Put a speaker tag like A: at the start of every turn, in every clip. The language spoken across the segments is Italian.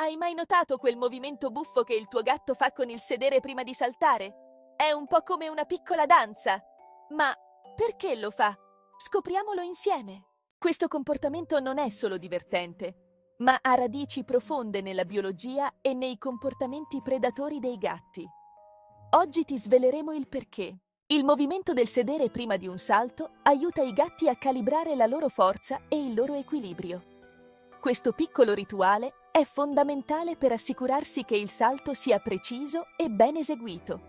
A: Hai mai notato quel movimento buffo che il tuo gatto fa con il sedere prima di saltare? È un po' come una piccola danza. Ma perché lo fa? Scopriamolo insieme. Questo comportamento non è solo divertente, ma ha radici profonde nella biologia e nei comportamenti predatori dei gatti. Oggi ti sveleremo il perché. Il movimento del sedere prima di un salto aiuta i gatti a calibrare la loro forza e il loro equilibrio. Questo piccolo rituale è fondamentale per assicurarsi che il salto sia preciso e ben eseguito.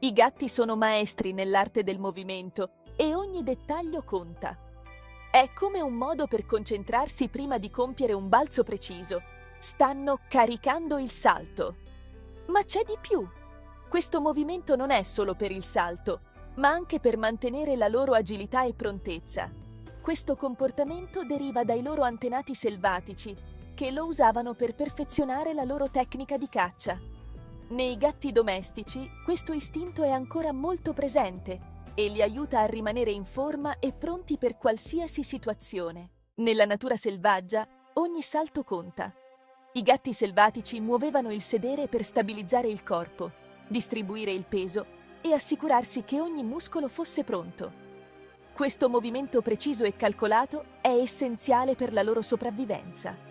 A: I gatti sono maestri nell'arte del movimento e ogni dettaglio conta. È come un modo per concentrarsi prima di compiere un balzo preciso. Stanno caricando il salto. Ma c'è di più. Questo movimento non è solo per il salto, ma anche per mantenere la loro agilità e prontezza. Questo comportamento deriva dai loro antenati selvatici, che lo usavano per perfezionare la loro tecnica di caccia. Nei gatti domestici questo istinto è ancora molto presente e li aiuta a rimanere in forma e pronti per qualsiasi situazione. Nella natura selvaggia ogni salto conta. I gatti selvatici muovevano il sedere per stabilizzare il corpo, distribuire il peso e assicurarsi che ogni muscolo fosse pronto. Questo movimento preciso e calcolato è essenziale per la loro sopravvivenza.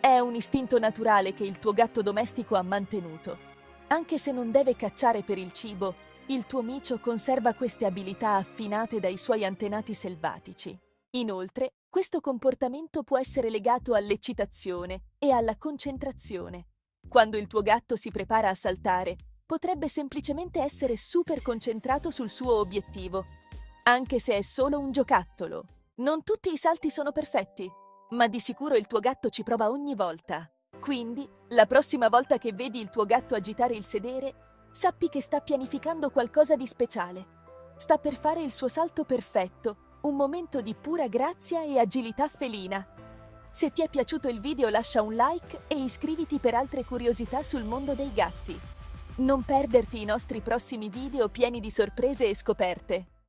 A: È un istinto naturale che il tuo gatto domestico ha mantenuto. Anche se non deve cacciare per il cibo, il tuo micio conserva queste abilità affinate dai suoi antenati selvatici. Inoltre, questo comportamento può essere legato all'eccitazione e alla concentrazione. Quando il tuo gatto si prepara a saltare, potrebbe semplicemente essere super concentrato sul suo obiettivo, anche se è solo un giocattolo. Non tutti i salti sono perfetti, ma di sicuro il tuo gatto ci prova ogni volta. Quindi, la prossima volta che vedi il tuo gatto agitare il sedere, sappi che sta pianificando qualcosa di speciale. Sta per fare il suo salto perfetto, un momento di pura grazia e agilità felina. Se ti è piaciuto il video lascia un like e iscriviti per altre curiosità sul mondo dei gatti. Non perderti i nostri prossimi video pieni di sorprese e scoperte.